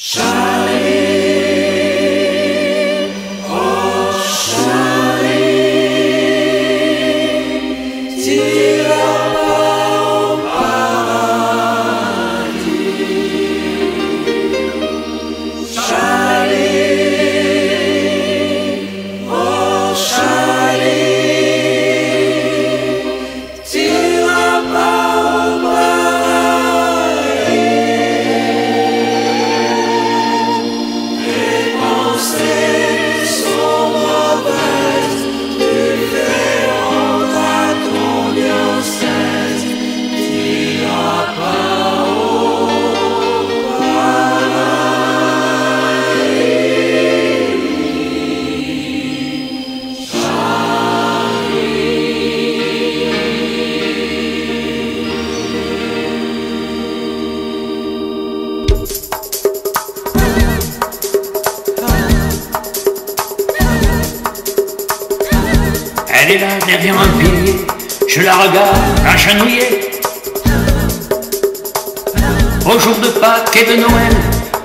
Elle un je la regarde agenouillée. Au jour de Pâques et de Noël,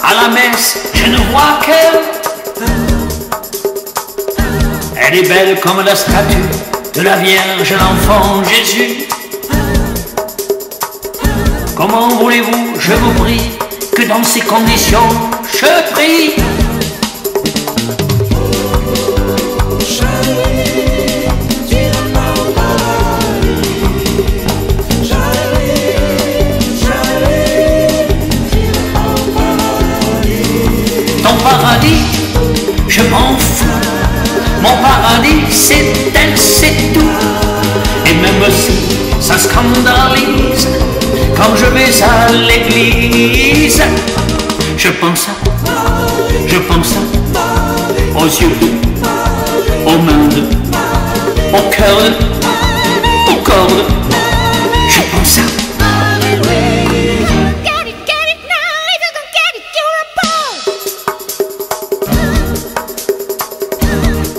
à la messe, je ne vois qu'elle. Elle est belle comme la statue de la Vierge, l'enfant Jésus. Comment voulez-vous, je vous prie, que dans ces conditions, je prie? Quand je vais à l'église, je pense à, je pense à, aux yeux aux mains au cœur d'eux, au corps d'eux. Je pense à.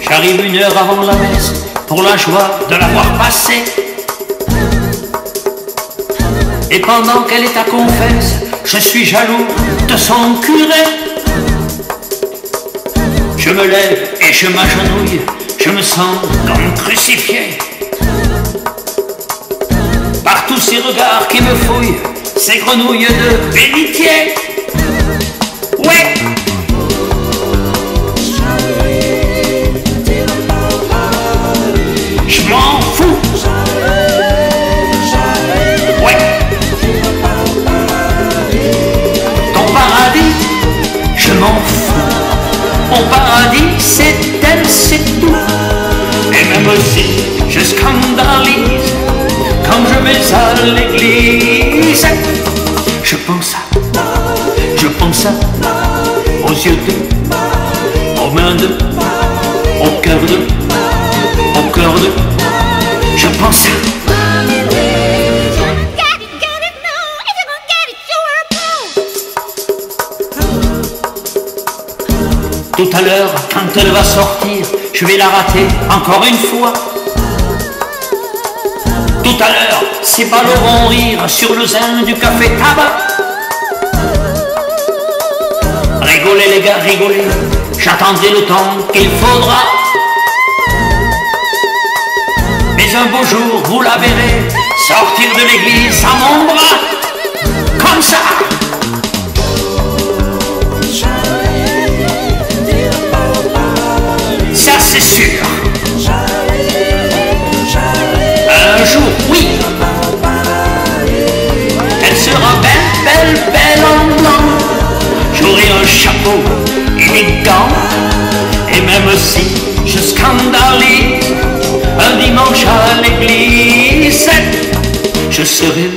J'arrive une heure avant la messe pour la joie de la voir passer. Et pendant qu'elle est à confesse, je suis jaloux de son curé. Je me lève et je m'agenouille, je me sens comme crucifié. Par tous ces regards qui me fouillent, ces grenouilles de bénitier. Et même si je scandalise quand je vais à l'église, je pense à, je pense à, aux yeux d'eux, aux mains d'eux, au cœur d'eux, au cœur d'eux. Je pense à. Tout à l'heure, quand elle va sortir, je vais la rater encore une fois. Tout à l'heure, ces ballots vont rire sur le zin du café tabac. Rigolez les gars, rigolez, j'attendrai le temps qu'il faudra. Mais un beau jour, vous la verrez sortir de l'église à mon bras, c'est sûr. Un jour, oui. Elle sera belle, belle, belle en blanc. J'aurai un chapeau gants. Et même si je scandalise un dimanche à l'église, je serai,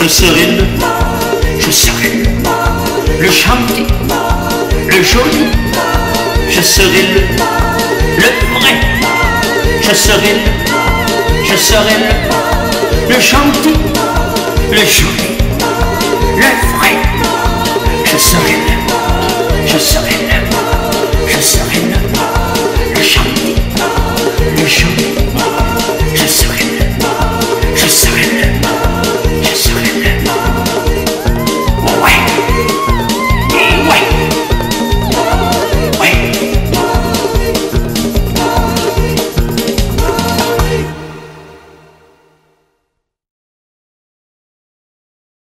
je serai le, je serai le gentil, le joli. Je serai le, le vrai. Je serai le, je serai le, le gentil, le joli, le vrai.